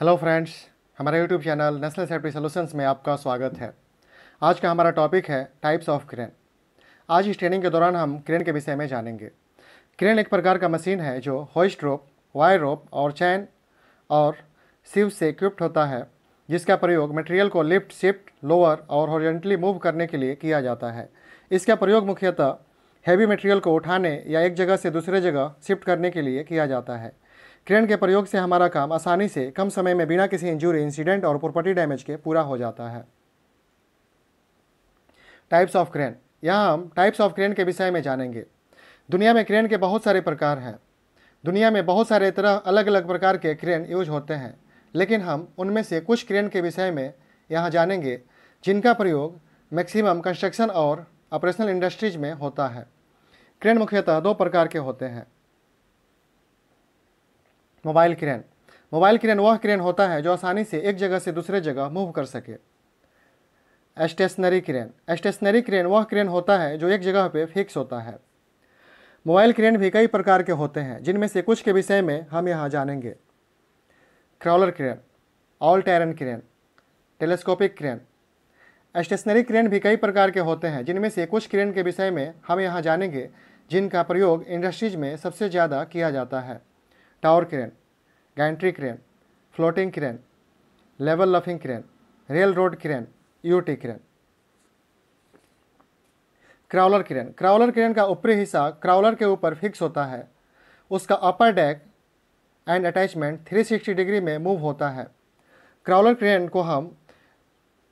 Hello friends हमारे YouTube channel national safety solutions में आपका स्वागत है। आज का हमारा टॉपिक है टाइप्स ऑफ़ क्रेन आज इस ट्रेनिंग के दौरान हम क्रेन के विषय में जानेंगे। क्रेन एक प्रकार का मशीन है जो होइस्ट रोप वायर रोप और चैन और सिव से इक्विप्ड होता है, जिसका प्रयोग मटेरियल को लिफ्ट शिफ्ट लोअर और हॉरिजेंटली मूव करने के लिए किया जाता है। इसका प्रयोग मुख्यतः हैवी मटेरियल को उठाने या एक जगह से दूसरे जगह शिफ्ट करने के लिए किया जाता है। क्रेन के प्रयोग से हमारा काम आसानी से कम समय में बिना किसी इंजरी इंसिडेंट और प्रॉपर्टी डैमेज के पूरा हो जाता है। टाइप्स ऑफ़ क्रेन यहाँ हम टाइप्स ऑफ़ क्रेन के विषय में जानेंगे। दुनिया में क्रेन के बहुत सारे प्रकार हैं। दुनिया में बहुत सारे तरह अलग अलग प्रकार के क्रेन यूज़ होते हैं। लेकिन हम उनमें से कुछ क्रेन के विषय में यहाँ जानेंगे, जिनका प्रयोग मैक्सिमम कंस्ट्रक्शन और ऑपरेशनल इंडस्ट्रीज़ में होता है। क्रेन मुख्यतः दो प्रकार के होते हैं। मोबाइल क्रेन मोबाइल क्रेन वह क्रेन होता है जो आसानी से एक जगह से दूसरे जगह मूव कर सके। स्टेशनरी क्रेन स्टेशनरी क्रेन वह क्रेन होता है जो एक जगह पे फिक्स होता है। मोबाइल क्रेन भी कई प्रकार के होते हैं, जिनमें से कुछ के विषय में हम यहाँ जानेंगे। Crawler crane all terrain crane telescopic crane stationary crane भी कई प्रकार के होते हैं, जिनमें से कुछ क्रेन के विषय में हम यहाँ जानेंगे, जिनका प्रयोग इंडस्ट्रीज़ में सबसे ज़्यादा किया जाता है। Tower crane gantry crane floating crane level luffing crane rail road crane UT crane crawler crane crawler crane का ऊपरी हिस्सा क्राउलर के ऊपर फिक्स होता है। उसका upper deck and attachment 360 degree में मूव होता है। क्राउलर क्रेन को हम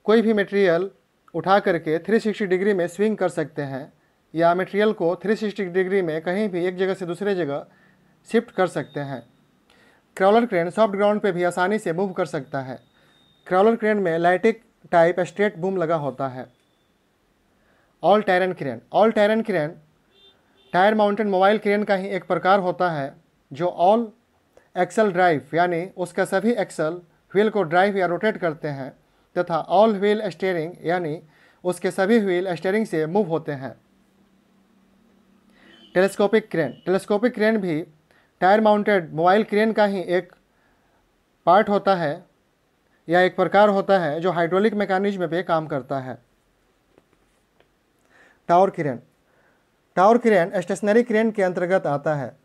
कोई भी मटेरियल उठा करके 360 डिग्री में स्विंग कर सकते हैं या मटेरियल को 360 डिग्री में कहीं भी एक जगह से दूसरे जगह शिफ्ट कर सकते हैं। क्रॉलर क्रेन सॉफ्ट ग्राउंड पे भी आसानी से मूव कर सकता है। क्रॉलर क्रेन में लाइटिक टाइप स्ट्रेट बूम लगा होता है। All terrain crane, all terrain crane, tyre mounted mobile crane का ही एक प्रकार होता है, जो ऑल एक्सल ड्राइव, यानी उसका सभी एक्सल व्हील को ड्राइव या रोटेट करते हैं, तथा ऑल व्हील स्टेयरिंग, यानी उसके सभी व्हील स्टेयरिंग से मूव होते हैं। टेलीस्कोपिक क्रेन टेलीस्कोपिक क्रेन भी टायर माउंटेड, मोबाइल क्रेन का ही एक पार्ट होता है या एक प्रकार होता है जो हाइड्रोलिक मैकेनिज्म पे काम करता है। Tower crane. Tower crane stationary crane के अंतर्गत आता है,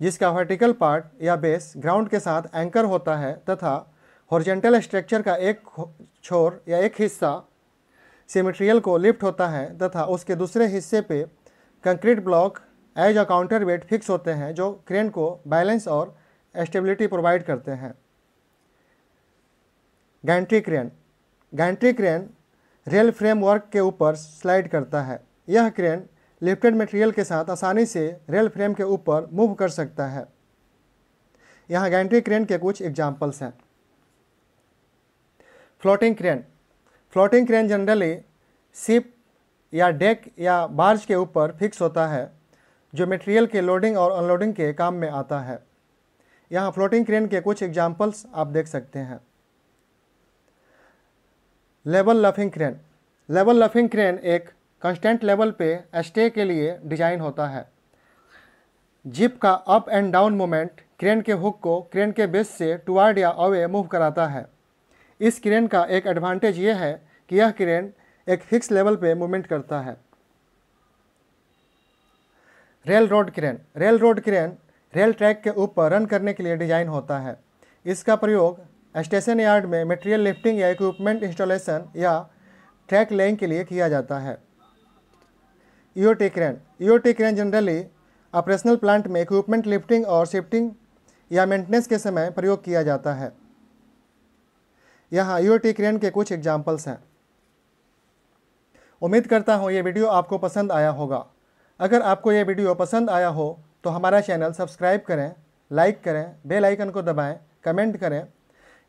जिसका वर्टिकल पार्ट या बेस ग्राउंड के साथ एंकर होता है तथा हॉरिजेंटल स्ट्रक्चर का एक छोर या एक हिस्सा से मटेरियल को लिफ्ट होता है तथा उसके दूसरे हिस्से पे concrete block as a counter weight fix होते हैं जो क्रेन को बैलेंस और स्टेबिलिटी प्रोवाइड करते हैं। Gantry crane. Gantry crane rail framework के ऊपर स्लाइड करता है। यह क्रेन लिफ्टेड मटेरियल के साथ आसानी से रेल फ्रेम के ऊपर मूव कर सकता है। यहाँ गैंट्री क्रेन के कुछ एग्जाम्पल्स हैं। Floating crane. Floating crane generally ship या डेक या बार्ज के ऊपर फिक्स होता है। जो मटेरियल के लोडिंग और अनलोडिंग के काम में आता है। यहाँ फ्लोटिंग क्रेन के कुछ एग्जाम्पल्स आप देख सकते हैं। Level luffing crane level luffing crane एक कंस्टेंट लेवल पे स्टे के लिए डिज़ाइन होता है। जिप का up and down moment crane के हुक को क्रेन के बेस से टुवार्ड या अवे मूव कराता है। इस क्रेन का एक एडवांटेज ये है कि यह क्रेन एक फिक्स लेवल पे मूवमेंट करता है। Rail road crane. Rail road crane rail track के ऊपर रन करने के लिए डिज़ाइन होता है। इसका प्रयोग स्टेशन यार्ड में मटेरियल लिफ्टिंग या इक्विपमेंट इंस्टॉलेशन या ट्रैक लेइंग के लिए किया जाता है। EOT crane. EOT crane generally operational plant में इक्विपमेंट लिफ्टिंग और शिफ्टिंग या मेंटेनेंस के समय प्रयोग किया जाता है। यहाँ ईओटी क्रेन के कुछ एग्जाम्पल्स हैं। उम्मीद करता हूँ ये वीडियो आपको पसंद आया होगा। अगर आपको यह वीडियो पसंद आया हो तो हमारा चैनल सब्सक्राइब करें, लाइक करें, बेल आइकन को दबाएँ, कमेंट करें।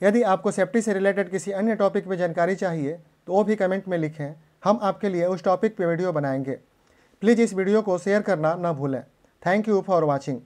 यदि आपको सेफ्टी से रिलेटेड किसी अन्य टॉपिक में जानकारी चाहिए तो वो भी कमेंट में लिखें। हम आपके लिए उस टॉपिक पर वीडियो बनाएँगे। प्लीज़ इस वीडियो को शेयर करना ना भूलें। Thank you for watching.